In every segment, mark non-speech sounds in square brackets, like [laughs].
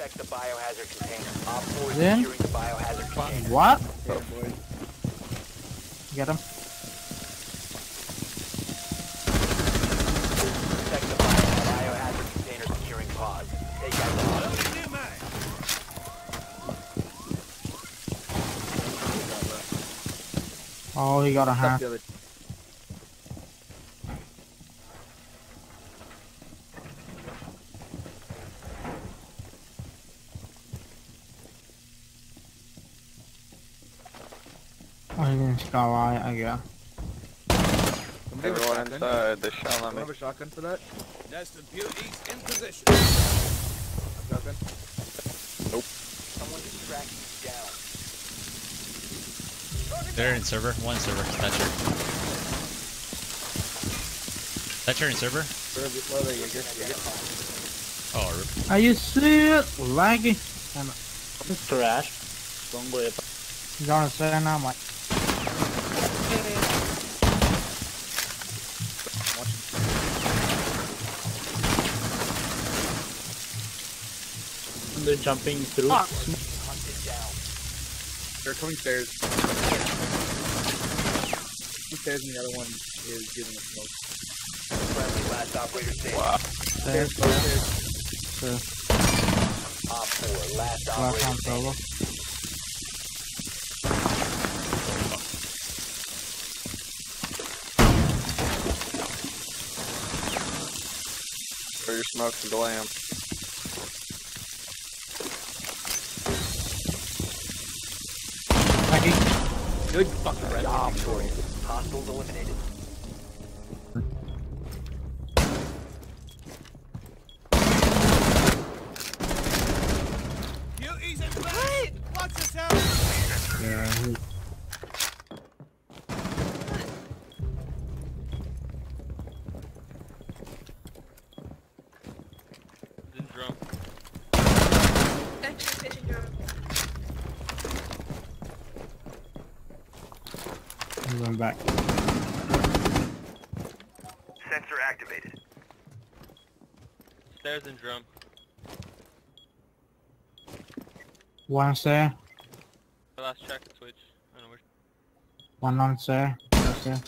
Protect the biohazard container. Op 4 Then? securing the biohazard container. What? Yeah, boy. Get him. Protect the biohazard container securing pod. Take out the hostage. Oh, he got a Fuck hand. the other. He didn't go right, I guess. A Everyone shotgun? inside the shell on me. have a shotgun for that? Nest of beauties in position. Shotgun? Someone distract you down. They're in server. One server. Thatcher. Thatcher in server. Where are the, where are the Jager? Jager? Oh, r- Are you serious? Laggy. Crash. Don't worry You gotta say now, Mike. They're jumping through. Hunted. They're coming stairs. Two stairs and the other one is giving a smoke. Friendly last operator standing. Wow. Stairs, Stairs, stairs. stairs. stairs. Op 4, last Last operator one standing. solo. Throw your smokes and glam. Laggy. Good fucking red. Hostiles eliminated. He went back. Sensor activated. Stairs and drum. One stair, Last check switch. I don't know where. one on stair. Okay. a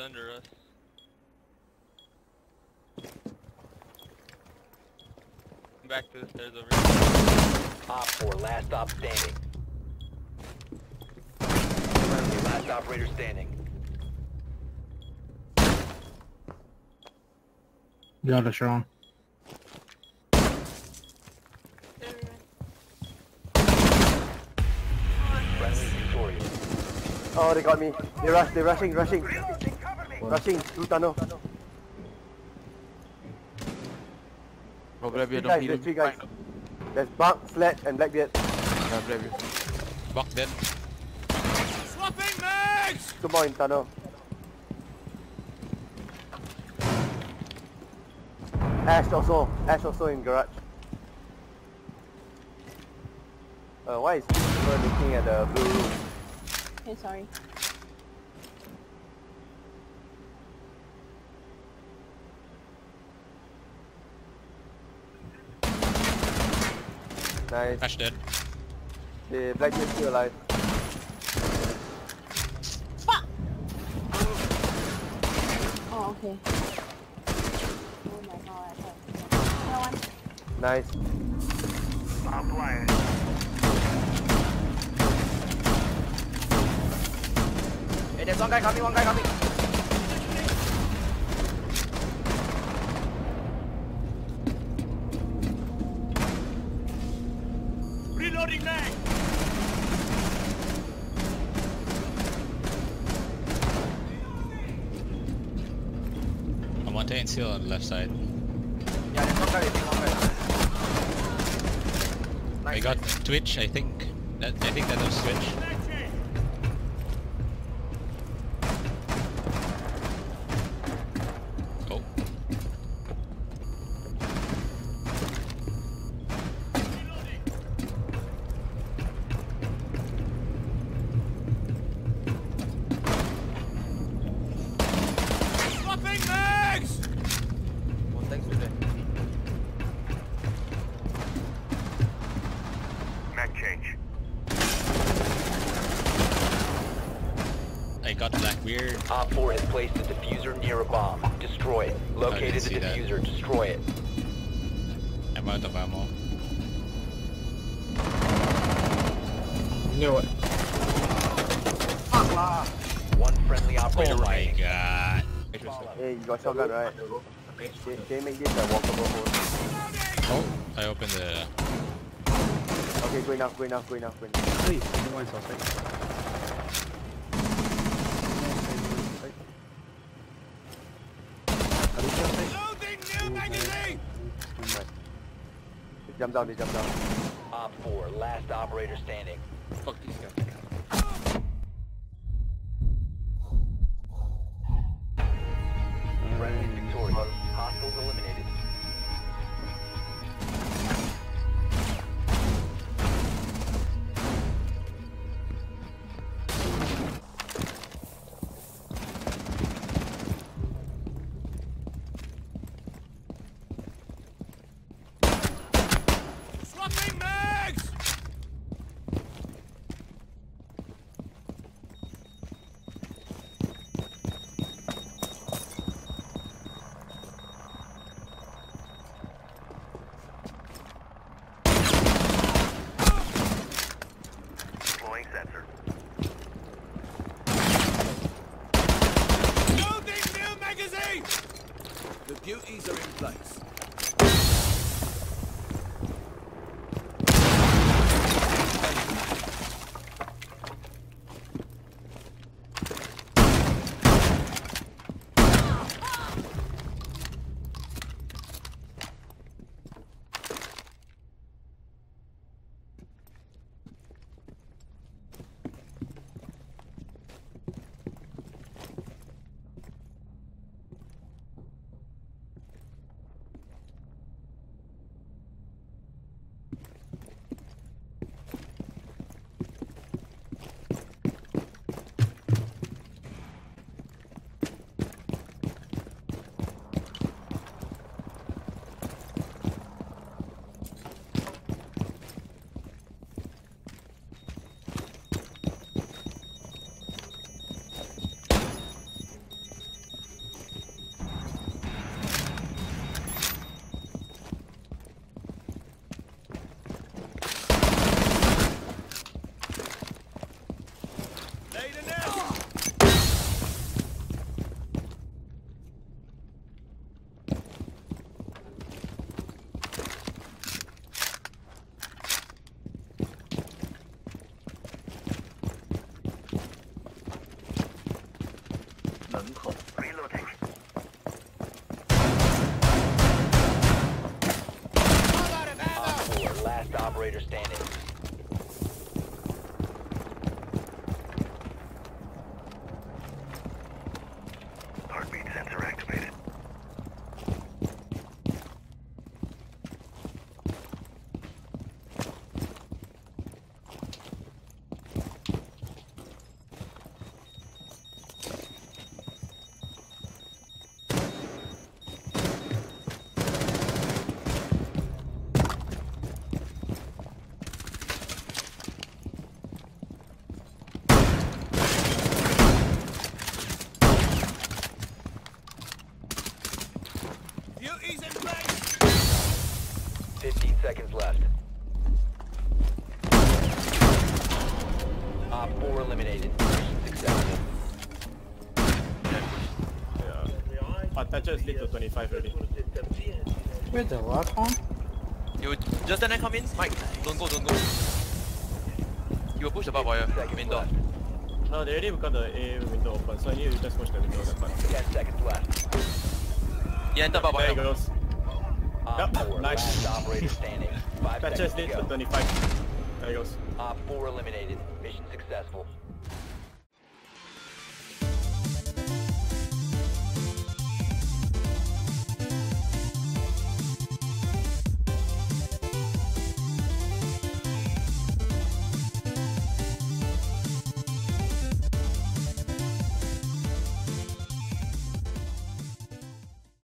under us. Back to the stairs over here. Op 4, last stop standing. Friendly last operator standing. The other Sean. Oh, they got me. They rush, they're rushing, rushing. Rushing through tunnel. Bro, Three Blackbeard, don't guys, heal there's three guys. There's Buck, Flat, and Blackbeard. Yeah, Blackbeard. buck dead. Swapping mags. Two more in tunnel. Ash also. Ash also in garage. Uh, why is people looking at the blue room? Okay, sorry. Nice. Ash dead. The Blackbeard still alive. Fuck! Oh, okay. Oh my god. Another one. Nice. Hey, there's one guy coming, one guy coming. And seal on the left side. Yeah, there's one guy with me, one guy. I got Twitch, I think. That I think that was Twitch. I got Blackbeard. Op 4 has placed a diffuser near a bomb. Destroy it. Located the see that. diffuser. Destroy it. I'm out of ammo. Knew it. One friendly operator Oh my remaining. god. Hey, you got shotgun, right? Can, can you make this a walkable hole? Oh, I opened the. Okay, good enough, good enough, good enough, good enough. Please, no one's outside. Jump down, they jump down. Op 4, last operator standing. Fuck these guys. Beauties are in place. Op 4, last operator standing. Heartbeat sensor activated. Beauties in place! 15 seconds left. Op 4 eliminated. Mission successful. Yeah. Attaches lead to 25 already. Wait, the what one? You just then I come in, Mike. Don't go, don't go. You will push the barbed wire. Main door. No, they already got the A window open, so I need to just push the window that part. 10 seconds left. You enter barbed There he goes. Op Yep, 4, nice. last operator standing. [laughs] Five seconds did to for go. 25. There he goes. Op 4 eliminated. Mission successful.